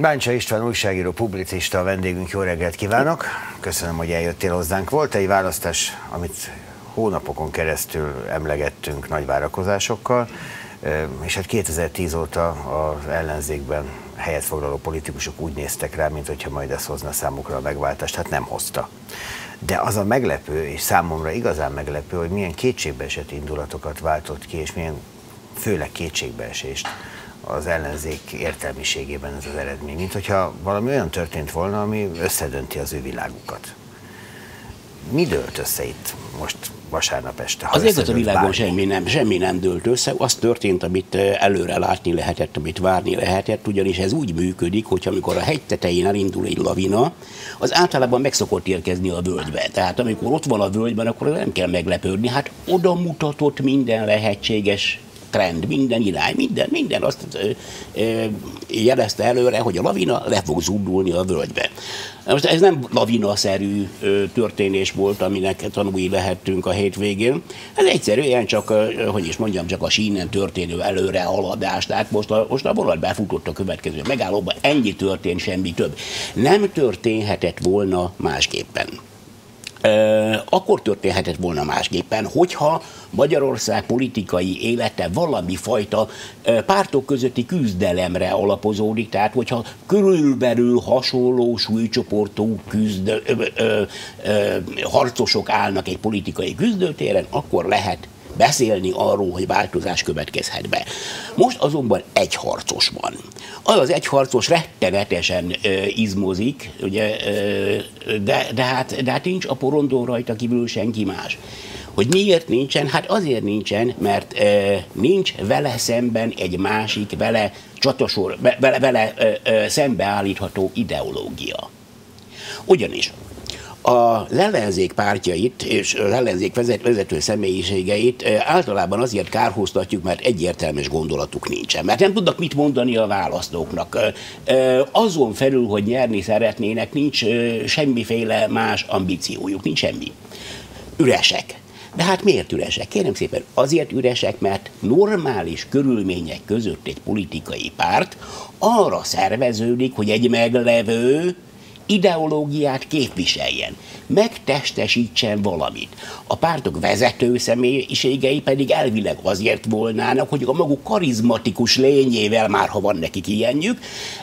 Báncsa István újságíró, publicista a vendégünk, jó reggelt kívánok! Köszönöm, hogy eljöttél hozzánk. Volt egy választás, amit hónapokon keresztül emlegettünk nagy várakozásokkal, és hát 2010 óta az ellenzékben helyet foglaló politikusok úgy néztek rá, mint hogyha majd ez hozna számukra a megváltást, hát nem hozta. De az a meglepő, és számomra igazán meglepő, hogy milyen kétségbeesett indulatokat váltott ki, és milyen főleg kétségbeesést az ellenzék értelmiségében ez az eredmény, mint hogyha valami olyan történt volna, ami összedönti az ő világukat. Mi dőlt össze itt most vasárnap este? Az igaz a világon semmi nem, semmi nem dőlt össze. Az történt, amit előre látni lehetett, amit várni lehetett, ugyanis ez úgy működik, hogy amikor a hegy tetején elindul egy lavina, az általában meg szokott érkezni a völgybe. Tehát amikor ott van a völgyben, akkor nem kell meglepődni. Hát oda mutatott minden lehetséges trend, minden irány, minden, minden azt ö, ö, jelezte előre, hogy a lavina le fog zúdulni a völgybe. Most ez nem lavina-szerű történés volt, aminek tanulni lehettünk a hétvégén. Ez egyszerűen csak, hogy is mondjam, csak a sínen történő előre haladás. Tehát most a, most a vonat befutott a következő megállóba, ennyi történt, semmi több. Nem történhetett volna másképpen akkor történhetett volna másképpen, hogyha Magyarország politikai élete valami fajta pártok közötti küzdelemre alapozódik, tehát hogyha körülbelül hasonló súlycsoportú küzd, ö, ö, ö, harcosok állnak egy politikai küzdőtéren, akkor lehet beszélni arról, hogy változás következhet be. Most azonban egy harcos van. Az az egy harcos rettenetesen ö, izmozik, ugye, ö, de, de, hát, de hát nincs a porondon rajta kívül senki más. Hogy miért nincsen? Hát azért nincsen, mert ö, nincs vele szemben egy másik, vele csatasor, vele, vele ö, ö, szembeállítható ideológia. Ugyanis a lellenzék pártjait és lellenzék vezet, vezető személyiségeit általában azért kárhoztatjuk, mert egyértelműs gondolatuk nincsen. Mert nem tudnak mit mondani a választóknak. Azon felül, hogy nyerni szeretnének, nincs semmiféle más ambíciójuk, nincs semmi. Üresek. De hát miért üresek? Kérem szépen, azért üresek, mert normális körülmények között egy politikai párt arra szerveződik, hogy egy meglevő ideológiát képviseljen, megtestesítsen valamit. A pártok vezető személyiségei pedig elvileg azért volnának, hogy a maguk karizmatikus lényével, már ha van nekik ilyenjük,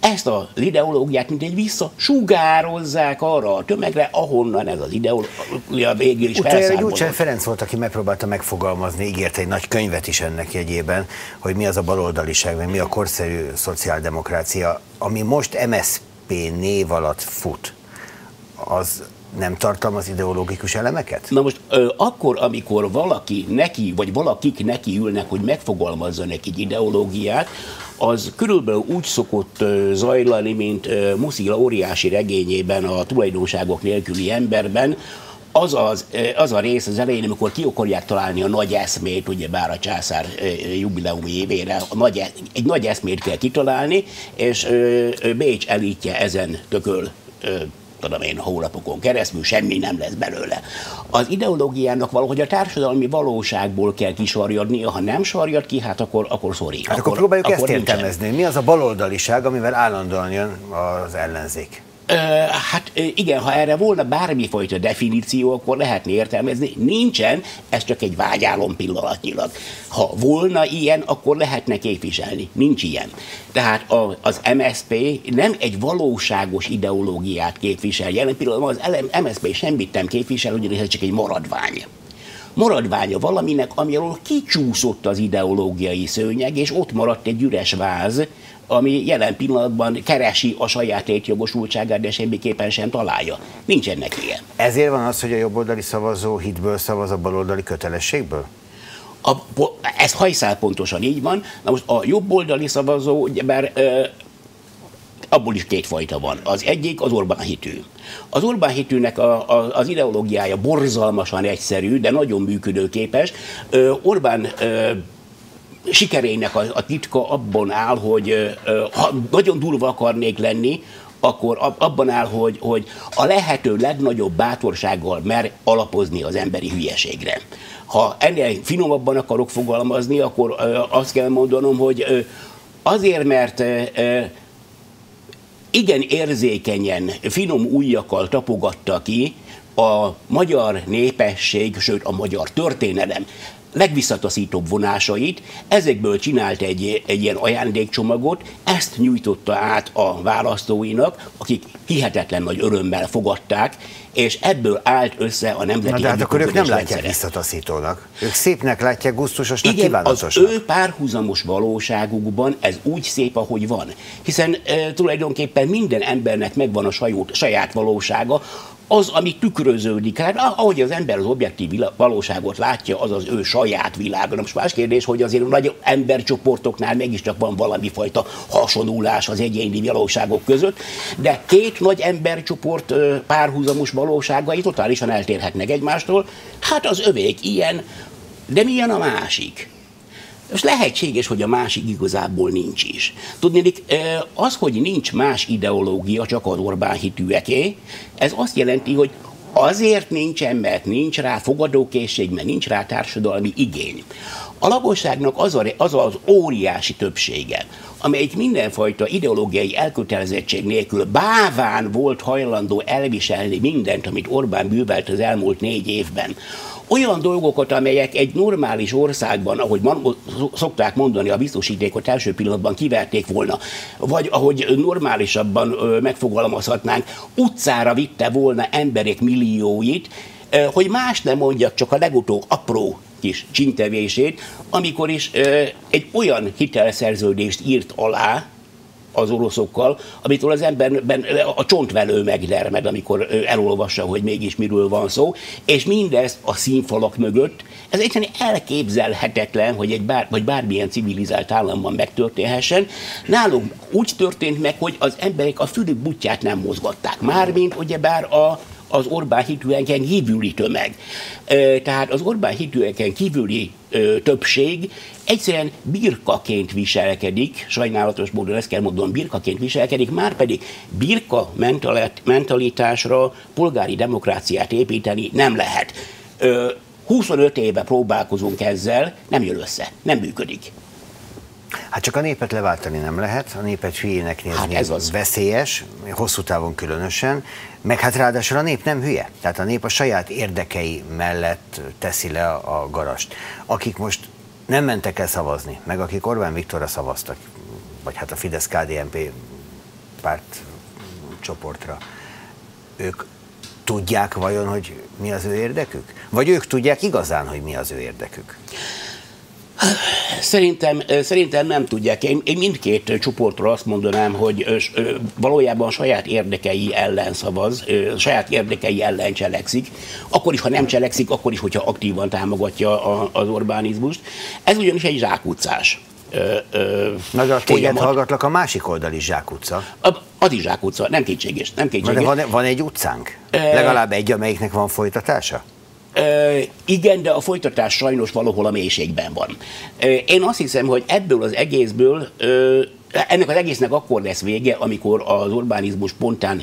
ezt az ideológiát mint egy vissza sugározzák arra a tömegre, ahonnan ez az ideológia végül is felszármazott. Gyurcsány Ferenc volt, aki megpróbálta megfogalmazni, ígért egy nagy könyvet is ennek jegyében, hogy mi az a baloldaliság, mi a korszerű szociáldemokrácia, ami most MSZP MSZP név alatt fut, az nem tartalmaz ideológikus elemeket? Na most ö, akkor, amikor valaki neki, vagy valakik neki ülnek, hogy megfogalmazzanak egy ideológiát, az körülbelül úgy szokott zajlani, mint Muszila óriási regényében a tulajdonságok nélküli emberben, az, az, az a rész az elején, amikor ki akarják találni a nagy eszmét, ugye bár a császár jubileumi évére, a nagy, e, egy nagy eszmét kell kitalálni, és Bécs elítje ezen tököl tudom én, hónapokon keresztül, semmi nem lesz belőle. Az ideológiának valahogy a társadalmi valóságból kell kisarjadni, ha nem sarjad ki, hát akkor, akkor szori. Hát akkor, akkor próbáljuk akkor ezt értelmezni. Mi az a baloldaliság, amivel állandóan jön az ellenzék? Hát igen, ha erre volna bármifajta definíció, akkor lehetne értelmezni. Nincsen, ez csak egy vágyálom pillanatnyilag. Ha volna ilyen, akkor lehetne képviselni. Nincs ilyen. Tehát az MSP nem egy valóságos ideológiát képvisel. Jelen pillanatban az MSP semmit nem képvisel, ugyanis ez csak egy maradvány maradványa valaminek, amiről kicsúszott az ideológiai szőnyeg, és ott maradt egy üres váz, ami jelen pillanatban keresi a saját jogosultságát, de semmiképpen sem találja. Nincsenek ilyen. Ezért van az, hogy a jobboldali szavazó hitből szavaz a baloldali kötelességből? A, ez hajszál pontosan így van. Na most a jobboldali szavazó, bár abból is kétfajta van. Az egyik az Orbán hitű. Az Orbán hitűnek a, a, az ideológiája borzalmasan egyszerű, de nagyon működőképes. Orbán sikerének a, a titka abban áll, hogy ha nagyon durva akarnék lenni, akkor abban áll, hogy, hogy a lehető legnagyobb bátorsággal mer alapozni az emberi hülyeségre. Ha ennél finomabban akarok fogalmazni, akkor azt kell mondanom, hogy azért, mert igen érzékenyen, finom ujjakkal tapogatta ki a magyar népesség, sőt a magyar történelem legvisszataszítóbb vonásait, ezekből csinált egy, egy ilyen ajándékcsomagot, ezt nyújtotta át a választóinak, akik hihetetlen nagy örömmel fogadták, és ebből állt össze a nemzeti Na de hát akkor ők nem látják rendszere. visszataszítónak. Ők szépnek látják, gusztusosnak, Igen, az ő párhuzamos valóságukban ez úgy szép, ahogy van. Hiszen e, tulajdonképpen minden embernek megvan a saját, saját valósága, az, ami tükröződik, hát ahogy az ember az objektív valóságot látja, az az ő saját világa. Most más kérdés, hogy azért a nagy embercsoportoknál mégiscsak van valami fajta hasonlulás az egyéni valóságok között, de két nagy embercsoport párhuzamos valóságai totálisan eltérhetnek egymástól. Hát az övék ilyen, de milyen a másik? És lehetséges, hogy a másik igazából nincs is. Tudnélik, az, hogy nincs más ideológia, csak az Orbán hitűeké, ez azt jelenti, hogy azért nincsen, mert nincs rá fogadókészség, mert nincs rá társadalmi igény. A lakosságnak az, a, az az óriási többsége, amelyik mindenfajta ideológiai elkötelezettség nélkül báván volt hajlandó elviselni mindent, amit Orbán művelt az elmúlt négy évben, olyan dolgokat, amelyek egy normális országban, ahogy man, szokták mondani, a biztosítékot első pillanatban kiverték volna, vagy ahogy normálisabban megfogalmazhatnánk, utcára vitte volna emberek millióit, hogy más nem mondjak, csak a legutóbb apró kis csintevését, amikor is egy olyan hitelszerződést írt alá, az oroszokkal, amitől az emberben a csontvelő megdermed, amikor elolvassa, hogy mégis miről van szó, és mindez a színfalak mögött, ez egyszerűen elképzelhetetlen, hogy egy bár, vagy bármilyen civilizált államban megtörténhessen. Nálunk úgy történt meg, hogy az emberek a fülük butját nem mozgatták. Mármint ugyebár a, az Orbán hitűeken kívüli tömeg. Tehát az Orbán hitűeken kívüli többség egyszerűen birkaként viselkedik, sajnálatos módon ezt kell mondanom, birkaként viselkedik, már pedig birka mentalit- mentalitásra polgári demokráciát építeni nem lehet. Ö, 25 éve próbálkozunk ezzel, nem jön össze, nem működik. Hát csak a népet leváltani nem lehet, a népet hülyének nézni Hát ez az. veszélyes, hosszú távon különösen, meg hát ráadásul a nép nem hülye. Tehát a nép a saját érdekei mellett teszi le a garast. Akik most nem mentek el szavazni, meg akik Orbán Viktorra szavaztak, vagy hát a Fidesz-KDNP párt csoportra, ők tudják vajon, hogy mi az ő érdekük? Vagy ők tudják igazán, hogy mi az ő érdekük? Szerintem, szerintem nem tudják. Én, én mindkét csoportról azt mondanám, hogy valójában saját érdekei ellen szavaz, saját érdekei ellen cselekszik. Akkor is, ha nem cselekszik, akkor is, hogyha aktívan támogatja a, az Orbánizmust. Ez ugyanis egy zsákutcás. Ö, ö, Na de a téged hallgatlak, a másik oldal is zsákutca. A- Az is zsákutca, nem kétséges. Nem Na de kétséges. van, van egy utcánk? Legalább egy, amelyiknek van folytatása? Ö, igen, de a folytatás sajnos valahol a mélységben van. Ö, én azt hiszem, hogy ebből az egészből ö, ennek az egésznek akkor lesz vége, amikor az urbánizmus spontán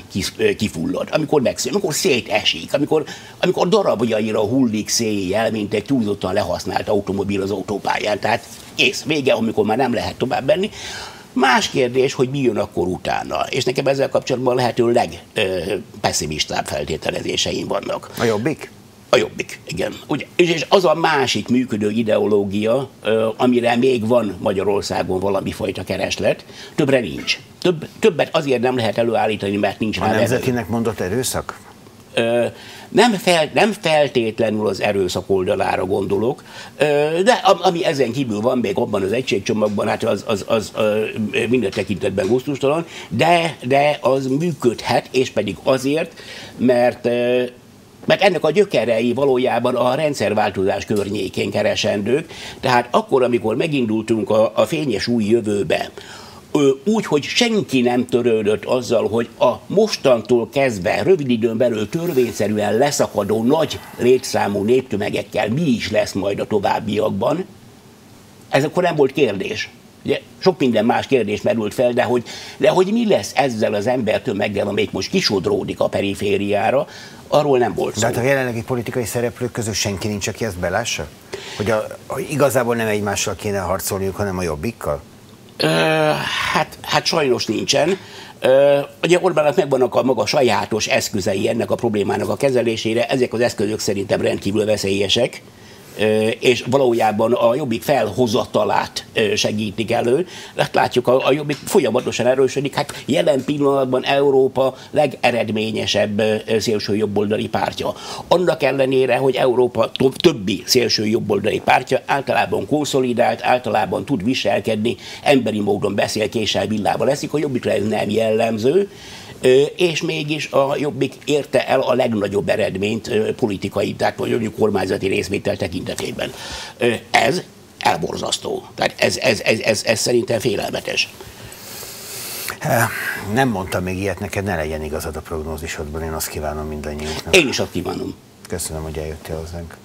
kifullad, amikor megszűn, amikor szétesik, amikor, amikor darabjaira hullik széjjel, mint egy túlzottan lehasznált automobil az autópályán. Tehát kész, vége, amikor már nem lehet tovább menni. Más kérdés, hogy mi jön akkor utána. És nekem ezzel kapcsolatban lehető legpesszimistább feltételezéseim vannak. A jobbik? A jobbik, igen. Ugye, és, az a másik működő ideológia, amire még van Magyarországon valami fajta kereslet, többre nincs. Több, többet azért nem lehet előállítani, mert nincs A rá vevő. nemzetinek mondott erőszak? Nem, fel, nem feltétlenül az erőszak oldalára gondolok, de am- ami ezen kívül van még abban az egységcsomagban, hát az, az, az ö, minden tekintetben gusztustalan, de, de az működhet, és pedig azért, mert mert ennek a gyökerei valójában a rendszerváltozás környékén keresendők, tehát akkor, amikor megindultunk a, a fényes új jövőbe, úgy, hogy senki nem törődött azzal, hogy a mostantól kezdve rövid időn belül törvényszerűen leszakadó nagy létszámú néptömegekkel mi is lesz majd a továbbiakban, ez akkor nem volt kérdés. Ugye, sok minden más kérdés merült fel, de hogy, de hogy mi lesz ezzel az embertömeggel, amelyik most kisodródik a perifériára, arról nem volt De szó. hát a jelenlegi politikai szereplők közül senki nincs, aki ezt belássa? Hogy a, a, igazából nem egymással kéne harcolniuk, hanem a jobbikkal? Ö, hát, hát sajnos nincsen. Ö, Ugye Orbánnak megvannak a maga sajátos eszközei ennek a problémának a kezelésére, ezek az eszközök szerintem rendkívül veszélyesek és valójában a jobbik felhozatalát segítik elő. Hát látjuk, a, jobbik folyamatosan erősödik. Hát jelen pillanatban Európa legeredményesebb szélső jobboldali pártja. Annak ellenére, hogy Európa többi szélső jobboldali pártja általában konszolidált, általában tud viselkedni, emberi módon beszél, késsel villával leszik, a jobbikra ez nem jellemző és mégis a Jobbik érte el a legnagyobb eredményt politikai, tehát mondjuk kormányzati részvétel tekintetében. Ez elborzasztó. Tehát ez, ez, ez, ez, ez szerintem félelmetes. Nem mondtam még ilyet neked, ne legyen igazad a prognózisodban, én azt kívánom mindannyiunknak. Én is azt kívánom. Köszönöm, hogy eljöttél hozzánk.